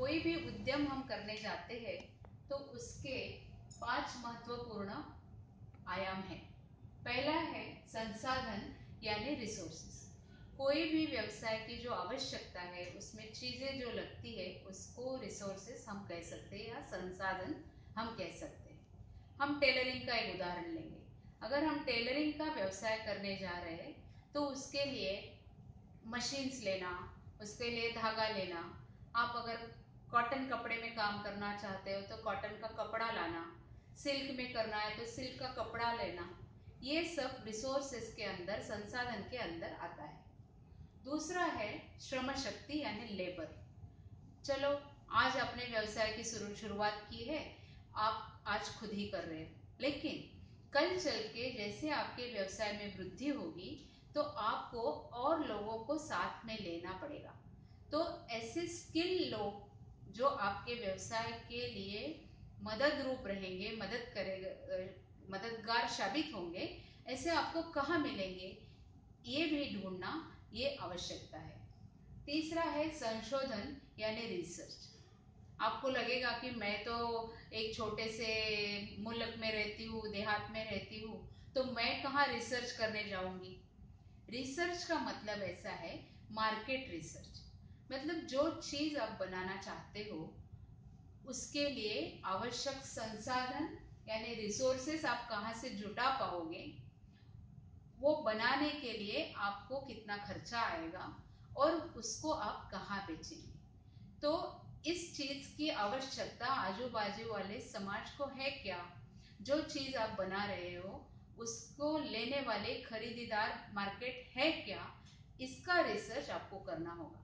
कोई भी उद्यम हम करने जाते हैं तो उसके पाँच महत्वपूर्ण आयाम है। पहला है संसाधन, यानी रिसोर्सेस कोई भी व्यवसाय की जो आवश्यकता है, उसमें चीज़ें जो लगती है, उसको रिसोर्सेस हम कह सकते हैं, या संसाधन हम कह सकते हैं। हम टेलरिंग का एक उदाहरण लेंगे। अगर हम टेलरिंग का व्यवसाय करने जा रहे हैं तो उसके लिए मशीन्स लेना, उसके लिए धागा लेना। आप अगर कॉटन कपड़े में काम करना चाहते हो तो कॉटन का कपड़ा लाना। सिल्क में करना है तो सिल्क का कपड़ा लेना। ये सब रिसोर्सेस के अंदर, संसाधन के अंदर आता है। दूसरा है श्रम शक्ति यानी लेबर चलो, आज अपने व्यवसाय की शुरुआत की है। आप आज खुद ही कर रहे हैं। लेकिन कल चल के जैसे आपके व्यवसाय में वृद्धि होगी तो आपको और लोगों को साथ में लेना पड़ेगा। तो ऐसे स्किल लोग जो आपके व्यवसाय के लिए मदद रूप रहेंगे, मदद करेगा मददगार साबित होंगे, ऐसे आपको कहाँ मिलेंगे? ये भी ढूंढना ये आवश्यकता है। तीसरा है संशोधन यानी रिसर्च। आपको लगेगा कि मैं तो एक छोटे से मुल्क में रहती हूँ, देहात में रहती हूँ तो मैं कहाँ रिसर्च करने जाऊँगी? रिसर्च का मतलब ऐसा है, मार्केट रिसर्च। मतलब जो चीज़ आप बनाना चाहते हो, उसके लिए आवश्यक संसाधन, यानी रिसोर्सेस आप कहाँ से जुटा पाओगे, वो बनाने के लिए आपको कितना खर्चा आएगा और उसको आप कहाँ बेचेंगे। तो इस चीज़ की आवश्यकता आजू बाजू वाले समाज को है क्या? जो चीज़ आप बना रहे हो, उसको लेने वाले खरीदार मार्केट है क्या? इसका रिसर्च आपको करना होगा।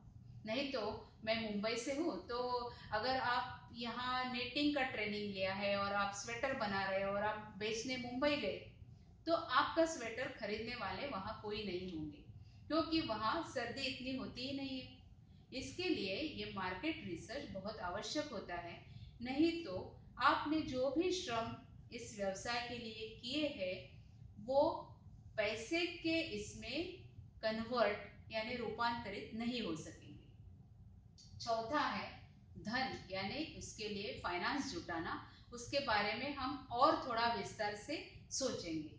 नहीं तो मैं मुंबई से हूँ तो अगर आप यहाँ नेटिंग का ट्रेनिंग लिया है और आप स्वेटर बना रहे हो और आप बेचने मुंबई गए तो आपका स्वेटर खरीदने वाले वहाँ कोई नहीं होंगे, क्योंकि वहाँ सर्दी इतनी होती ही नहीं है। इसके लिए ये मार्केट रिसर्च बहुत आवश्यक होता है। नहीं तो आपने जो भी श्रम इस व्यवसाय के लिए किए हैं, वो पैसे के इसमें कन्वर्ट यानी रूपांतरित नहीं हो सकेंगे चौथा है धन, यानी उसके लिए फाइनेंस जुटाना। उसके बारे में हम और थोड़ा विस्तार से सोचेंगे।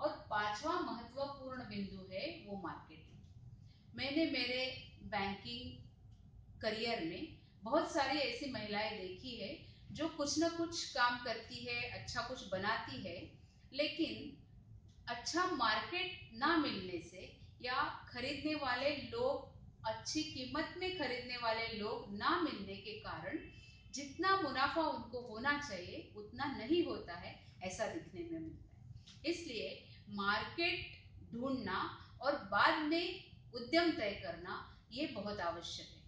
और पांचवा महत्वपूर्ण बिंदु है वो मार्केटिंग मैंने मेरे बैंकिंग करियर में बहुत सारी ऐसी महिलाएँ देखी है जो कुछ ना कुछ काम करती है अच्छा कुछ बनाती है, लेकिन अच्छा मार्केट ना मिलने से या खरीदने वाले लोग अच्छी कीमत में खरीदने वाले लोग ना मिलने के कारण जितना मुनाफा उनको होना चाहिए, उतना नहीं होता है, ऐसा दिखने में मिलता है। इसलिए मार्केट ढूंढना और बाद में उद्यम तय करना, ये बहुत आवश्यक है।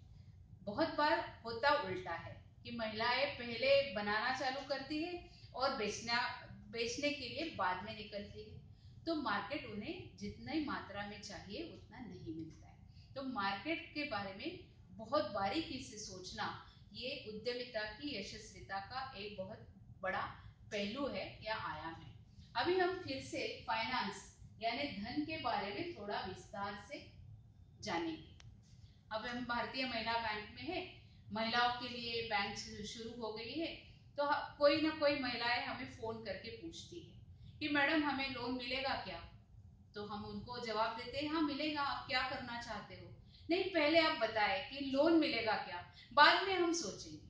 बहुत बार होता उल्टा है कि महिलाएँ पहले बनाना चालू करती है और बेचना, बेचने के लिए बाद में निकलती है। तो मार्केट उन्हें जितनी मात्रा में चाहिए, उतना नहीं मिलता तो मार्केट के बारे में बहुत बारीकी से सोचना, ये उद्यमिता की यशस्विता का एक बहुत बड़ा पहलू है या आयाम है। अभी हम फिर से फाइनेंस यानी धन के बारे में थोड़ा विस्तार से जानेंगे। अब हम भारतीय महिला बैंक में है। महिलाओं के लिए बैंक शुरू हो गई है तो कोई ना कोई महिलाएँ हमें फ़ोन करके पूछती है कि, मैडम, हमें लोन मिलेगा क्या? तो हम उनको जवाब देते हैं हाँ मिलेगा, आप क्या करना चाहते हो? नहीं, पहले आप बताएँ कि लोन मिलेगा क्या? बाद में हम सोचेंगे।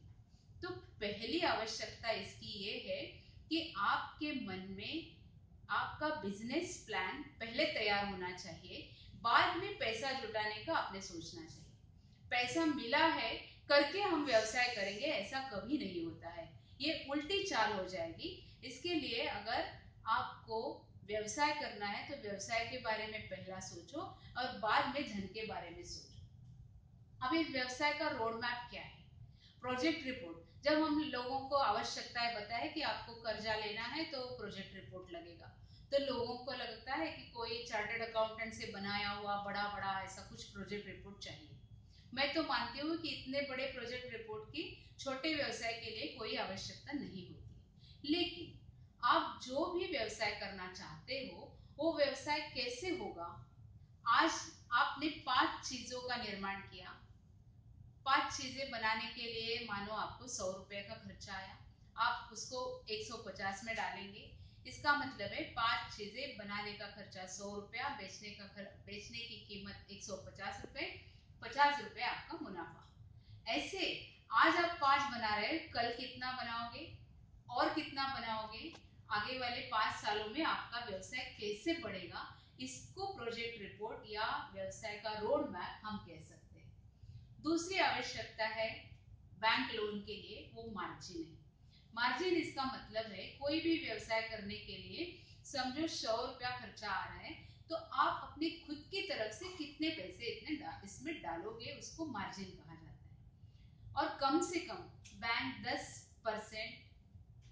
तो पहली आवश्यकता इसकी ये है कि आपके मन में आपका बिज़नेस प्लान पहले तैयार होना चाहिए, बाद में पैसा जुटाने का आपने सोचना चाहिए। पैसा मिला है, करके हम व्यवसाय करेंगे, ऐसा कभी नहीं होता है। ये उल्टी चाल हो जाएगी। इसके लिए अगर आपको व्यवसाय करना है तो व्यवसाय के बारे में पहला सोचो और बाद में धन के बारे में सोचो। अब इस व्यवसाय का रोड मैप क्या है? प्रोजेक्ट रिपोर्ट जब हम लोगों को आवश्यकताएँ बताए कि आपको कर्जा लेना है तो प्रोजेक्ट रिपोर्ट लगेगा। तो लोगों को लगता है कि कोई चार्टर्ड अकाउंटेंट से बनाया हुआ बड़ा बड़ा ऐसा कुछ प्रोजेक्ट रिपोर्ट चाहिए। मैं तो मानती हूँ कि इतने बड़े प्रोजेक्ट रिपोर्ट की छोटे व्यवसाय के लिए कोई आवश्यकता नहीं होती। लेकिन आप जो भी व्यवसाय करना चाहते हो वो व्यवसाय कैसे होगा? आज आपने पाँच चीज़ों का निर्माण किया। पाँच चीज़ें बनाने के लिए मानो आपको सौ रुपए का खर्चा आया। आप उसको 150 में डालेंगे। इसका मतलब है पाँच चीज़ें बनाने का खर्चा सौ रुपया बेचने का खर, बेचने की कीमत 150 रुपए पचास रुपए आपका मुनाफा। ऐसे आज आप पाँच बना रहे कल कितना बनाओगे और कितना बनाओगे? आगे वाले पाँच सालों में आपका व्यवसाय कैसे बढ़ेगा इसको प्रोजेक्ट रिपोर्ट या व्यवसाय का रोड मैप हम कह सकते हैं। दूसरी आवश्यकता है बैंक लोन के लिए वो मार्जिन है। मार्जिन इसका मतलब है कोई भी व्यवसाय करने के लिए समझो सौ रुपया खर्चा आ रहा है तो आप अपने खुद की तरफ़ से कितने पैसे इतने डा, इसमें डालोगे उसको मार्जिन कहा जाता है। और कम से कम बैंक 10 परसेंट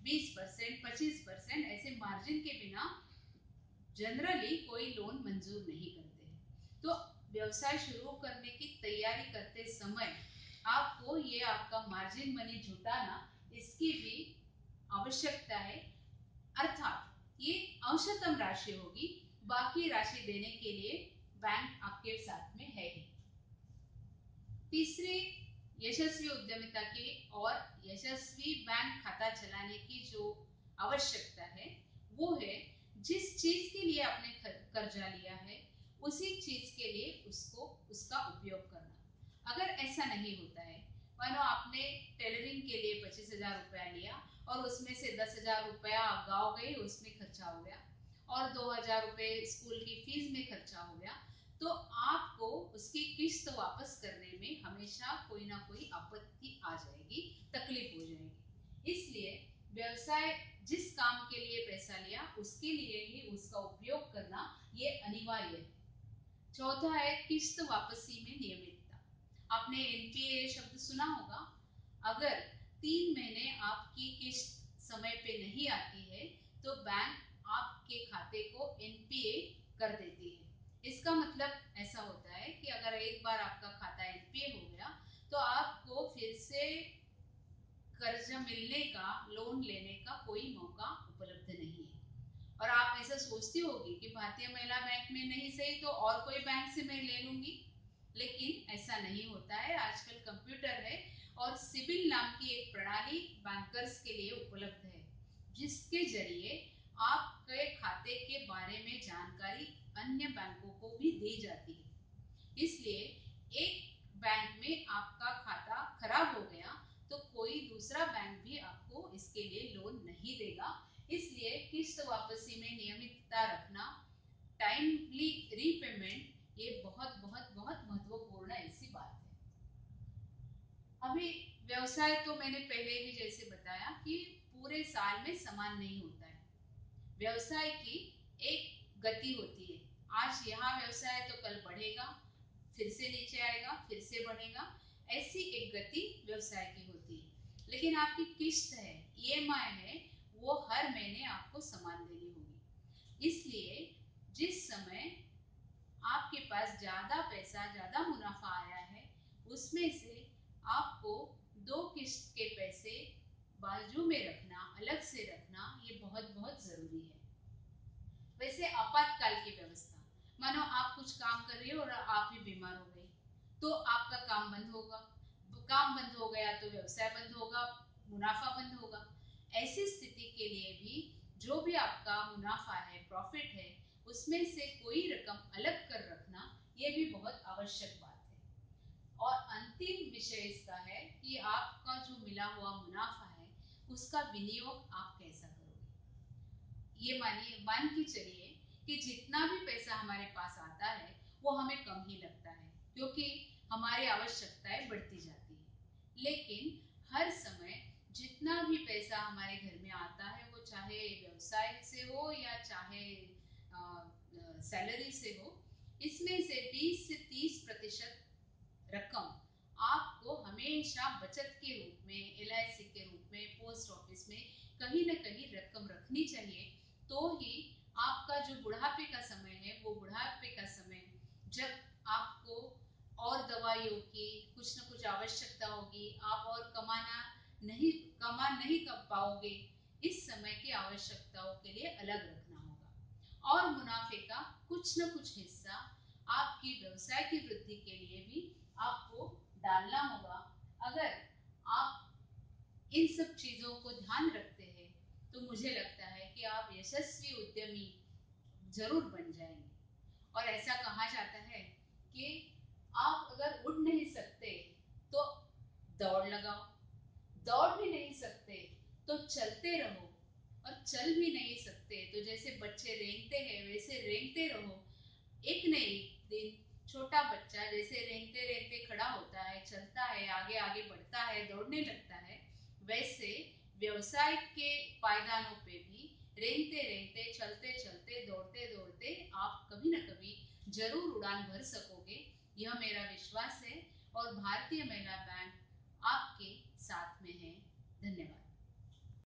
बीस परसेंट, पच्चीस परसेंट ऐसे मार्जिन के बिना जनरली कोई लोन मंजूर नहीं करते हैं। तो व्यवसाय शुरू करने की तैयारी करते समय आपको ये आपका मार्जिन मनी जुटाना, इसकी भी आवश्यकता है। अर्थात ये औसतम राशि होगी, बाकी राशि देने के लिए बैंक आपके साथ में है ही। तीसरी यशस्वी उद्यमिता के और यशस्वी बैंक खाता चलाने की जो आवश्यकता है, वो है जिस चीज़ के लिए आपने कर्जा लिया है, उसी चीज़ के लिए उसको, उसका उपयोग करना। अगर ऐसा नहीं होता है, मानो आपने टेलरिंग के लिए पच्चीस हज़ार रुपया लिया और उसमें से दस हज़ार रुपया गाँव गए उसमें खर्चा हो गया, और दो हज़ार रुपये स्कूल की फ़ीस में खर्चा हो गया तो आपको उसकी किस्त वापस करने में हमेशा कोई ना कोई आपत्ति आ जाएगी, तकलीफ़ हो जाएगी। इसलिए व्यवसाय जिस काम के लिए पैसा लिया, उसके लिए ही उसका उपयोग करना ये अनिवार्य है। चौथा है किस्त वापसी में नियमितता। आपने एनपीए शब्द सुना होगा, अगर तीन महीने आपकी किस्त समय पे नहीं आती है तो बैंक आपके खाते को एनपीए कर देती है इसका मतलब ऐसा होता है कि अगर एक बार आपका खाता एनपीए हो गया तो आपको फिर से कर्ज मिलने का लोन लेने का कोई मौका उपलब्ध नहीं है। और आप ऐसा सोचती होगी कि भारतीय महिला बैंक में नहीं सही तो और कोई बैंक से मैं ले लूँगी। लेकिन ऐसा नहीं होता है। आजकल कंप्यूटर है और सिबिल नाम की एक प्रणाली बैंकर्स के लिए उपलब्ध है, जिसके ज़रिए आपके खाते के बारे में जानकारी अन्य बैंकों को भी दी जाती है। इसलिए एक बैंक में आपका खाता खराब हो गया तो कोई दूसरा बैंक भी आपको इसके लिए लोन नहीं देगा इसलिए किस्त वापसी में नियमितता रखना टाइमली रीपेमेंट ये बहुत बहुत बहुत महत्वपूर्ण ऐसी बात है अभी व्यवसाय तो मैंने पहले भी जैसे बताया कि पूरे साल में समान नहीं होता है। व्यवसाय की एक गति होती है। आज यहाँ व्यवसाय तो कल बढ़ेगा, फिर से नीचे आएगा, फिर से बढ़ेगा, ऐसी एक गति व्यवसाय की होती है। लेकिन आपकी किस्त है ईएमआई है, वो हर महीने आपको समान देनी होगी। इसलिए जिस समय आपके पास ज़्यादा पैसा, ज़्यादा मुनाफा आया है, उसमें से आपको दो किस्त के पैसे बाजू में रखना, अलग से रखना, ये बहुत बहुत ज़रूरी है। वैसे आपातकाल की व्यवस्था। मानो आप कुछ काम कर रहे हो और आप ही बीमार हो गए तो आपका काम बंद होगा। काम बंद हो गया तो व्यवसाय बंद होगा, मुनाफा बंद होगा। ऐसी स्थिति के लिए भी जो भी आपका मुनाफा है, प्रॉफिट है उसमें से कोई रकम अलग कर रखना, ये भी बहुत आवश्यक बात है। और अंतिम विषय इसका है कि आपका जो मिला हुआ मुनाफा है, उसका विनियोग आप कैसा करोगे? ये मानिए, मान के चलिए कि जितना भी पैसा हमारे पास आता है, वो हमें कम ही लगता है, क्योंकि हमारी आवश्यकताएँ बढ़ती जाती है। लेकिन हर समय जितना भी पैसा हमारे घर में आता है, वो चाहे व्यवसाय से हो या चाहे सैलरी से हो, इसमें से 20 से 30 प्रतिशत रकम आपको हमेशा बचत के रूप में एलआईसी के रूप में पोस्ट ऑफ़िस में कहीं ना कहीं रकम रखनी चाहिए। तो ही आपका जो बुढ़ापे का समय है, वो बुढ़ापे का समय जब आपको और दवाइयों की कुछ न कुछ आवश्यकता होगी, आप और कमाना नहीं, कमा नहीं कर पाओगे, इस समय की आवश्यकताओं के लिए अलग रखना और मुनाफे का कुछ न कुछ हिस्सा आपकी व्यवसाय की वृद्धि के लिए भी आपको डालना होगा। अगर आप इन सब चीज़ों को ध्यान रखते हैं तो मुझे लगता है कि आप यशस्वी उद्यमी ज़रूर बन जाएँगे। और ऐसा कहा जाता है कि आप अगर उड़ नहीं सकते तो दौड़ लगाओ। दौड़ भी नहीं सकते तो चलते रहो। और चल भी नहीं सकते। तो जैसे बच्चे रेंगते हैं, वैसे रेंगते रहो। एक न एक दिन, छोटा बच्चा जैसे रेंगते रेंगते खड़ा होता है, चलता है, आगे आगे बढ़ता है, दौड़ने लगता है, वैसे व्यवसाय के पायदानों पे भी रेंगते रेंगते, चलते चलते, दौड़ते दौड़ते आप कभी ना कभी ज़रूर उड़ान भर सकोगे। यह मेरा विश्वास है और भारतीय महिला बैंक आपके साथ में है। धन्यवाद।